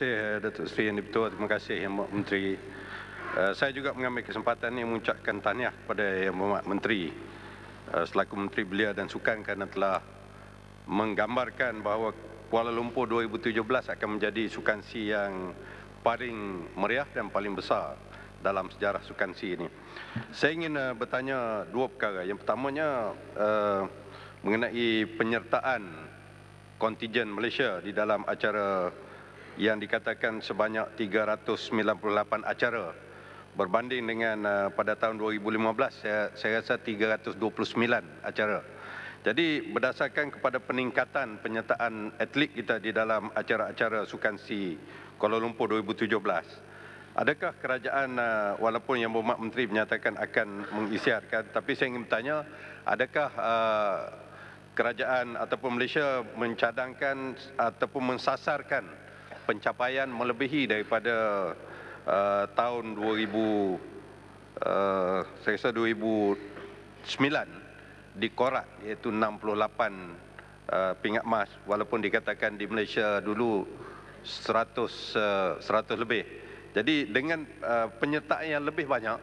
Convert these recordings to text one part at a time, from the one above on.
terima kasih Datuk Seri Yang Dipertua. Terima kasih Yang Berhormat Menteri. Uh, saya juga mengambil kesempatan ini mengucapkan tahniah kepada Yang Berhormat Menteri uh, selaku Menteri Belia dan Sukan kerana telah menggambarkan bahawa Kuala Lumpur 2017 akan menjadi sukansi yang paling meriah dan paling besar dalam sejarah sukansi ini. Saya ingin uh, bertanya dua perkara. Yang pertamanya mengenai penyertaan kontingen Malaysia di dalam acara yang dikatakan sebanyak 398 acara berbanding dengan uh, pada tahun 2015 saya, saya rasa 329 acara. Jadi berdasarkan kepada peningkatan penyertaan atlet kita di dalam acara-acara sukansi Kuala Lumpur 2017, adakah kerajaan uh, walaupun yang berhormat menteri menyatakan akan mengisytiharkan tapi saya ingin bertanya adakah uh, kerajaan ataupun Malaysia mencadangkan ataupun mensasarkan pencapaian melebihi daripada uh, tahun 2000 uh, saya rasa 2009 di Korat iaitu 68 uh, pingat emas walaupun dikatakan di Malaysia dulu 100 uh, 100 lebih. Jadi dengan uh, penyertaan yang lebih banyak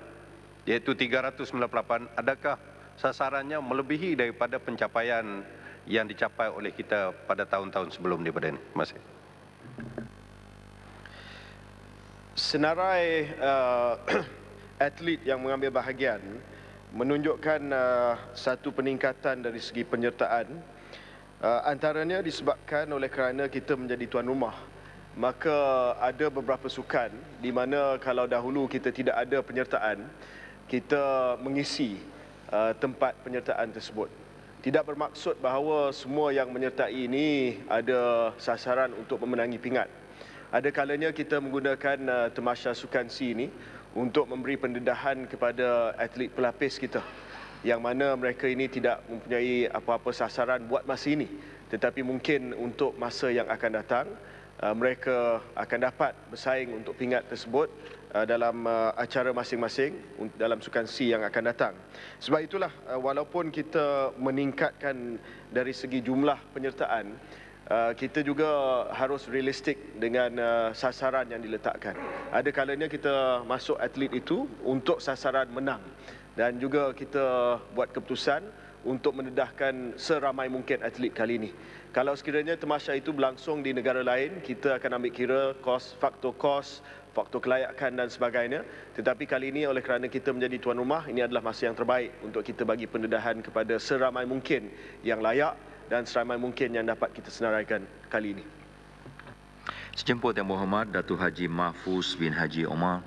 iaitu 398 adakah sasarannya melebihi daripada pencapaian yang dicapai oleh kita pada tahun-tahun sebelum daripada ini. Terima kasih. Senarai uh, atlet yang mengambil bahagian menunjukkan uh, satu peningkatan dari segi penyertaan uh, antaranya disebabkan oleh kerana kita menjadi tuan rumah. Maka ada beberapa sukan di mana kalau dahulu kita tidak ada penyertaan kita mengisi uh, tempat penyertaan tersebut. Tidak bermaksud bahawa semua yang menyertai ini ada sasaran untuk memenangi pingat ada kalanya kita menggunakan uh, temasya sukansi ini untuk memberi pendedahan kepada atlet pelapis kita yang mana mereka ini tidak mempunyai apa-apa sasaran buat masa ini tetapi mungkin untuk masa yang akan datang uh, mereka akan dapat bersaing untuk pingat tersebut uh, dalam uh, acara masing-masing dalam sukansi yang akan datang. Sebab itulah uh, walaupun kita meningkatkan dari segi jumlah penyertaan Uh, kita juga harus realistik dengan uh, sasaran yang diletakkan. Ada kalanya kita masuk atlet itu untuk sasaran menang dan juga kita buat keputusan untuk mendedahkan seramai mungkin atlet kali ini. Kalau sekiranya temasya itu berlangsung di negara lain, kita akan ambil kira kos, faktor kos, faktor kelayakan dan sebagainya. Tetapi kali ini oleh kerana kita menjadi tuan rumah, ini adalah masa yang terbaik untuk kita bagi pendedahan kepada seramai mungkin yang layak dan seramai mungkin yang dapat kita senaraikan kali ini. Sejemput Yang Berhormat Datuk Haji Mahfuz bin Haji Omar